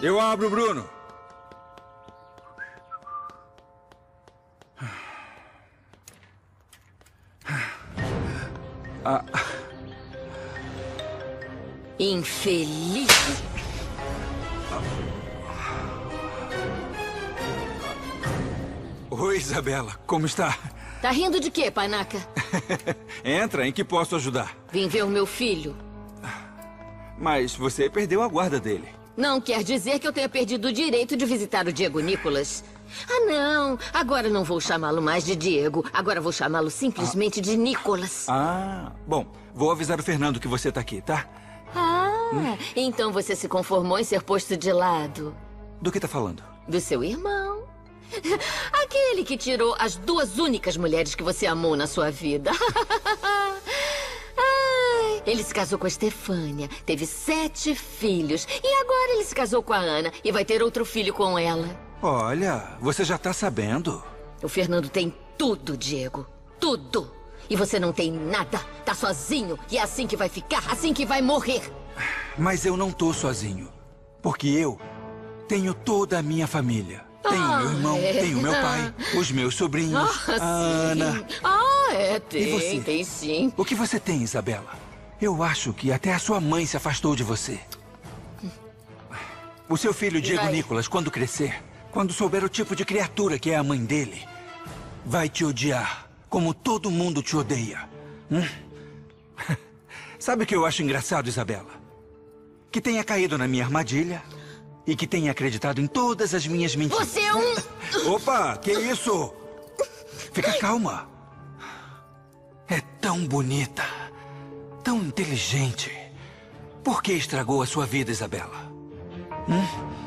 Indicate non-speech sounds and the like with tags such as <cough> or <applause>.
Eu abro, Bruno. Infeliz. Oi, Isabela. Como está? Tá rindo de quê, Panaca? <laughs> Entra, em que posso ajudar? Vim ver o meu filho. Mas você perdeu a guarda dele. Não quer dizer que eu tenha perdido o direito de visitar o Diego Nicolas. Ah, não. Agora não vou chamá-lo mais de Diego. Agora vou chamá-lo simplesmente de Nicolas. Ah, bom. Vou avisar o Fernando que você tá aqui, tá? Ah, então você se conformou em ser posto de lado Do que tá falando? do seu irmão. Aquele que tirou as duas únicas mulheres que você amou na sua vida. <laughs> Ele se casou com a Estefânia, teve sete filhos. E agora ele se casou com a Ana e vai ter outro filho com ela. Olha, você já tá sabendo. O Fernando tem tudo, Diego. Tudo. E você não tem nada. Tá sozinho. E é assim que vai ficar, assim que vai morrer. Mas eu não tô sozinho. Porque eu tenho toda a minha família. Tenho Ah, meu irmão, é. tenho meu pai, os meus sobrinhos, Ah, a Ana. Ah, é, tem, você? tem sim. O que você tem, Isabela? Eu acho que até a sua mãe se afastou de você. O seu filho, Diego vai? Nicolas, quando crescer, quando souber o tipo de criatura que é a mãe dele, vai te odiar, como todo mundo te odeia. Hum? <laughs> Sabe o que eu acho engraçado, Isabela? Que tenha caído na minha armadilha e que tenha acreditado em todas as minhas mentiras. Você é um. <laughs> Opa, que isso? Fica calma. É tão bonita, tão inteligente. Por que estragou a sua vida, Isabela? Hum?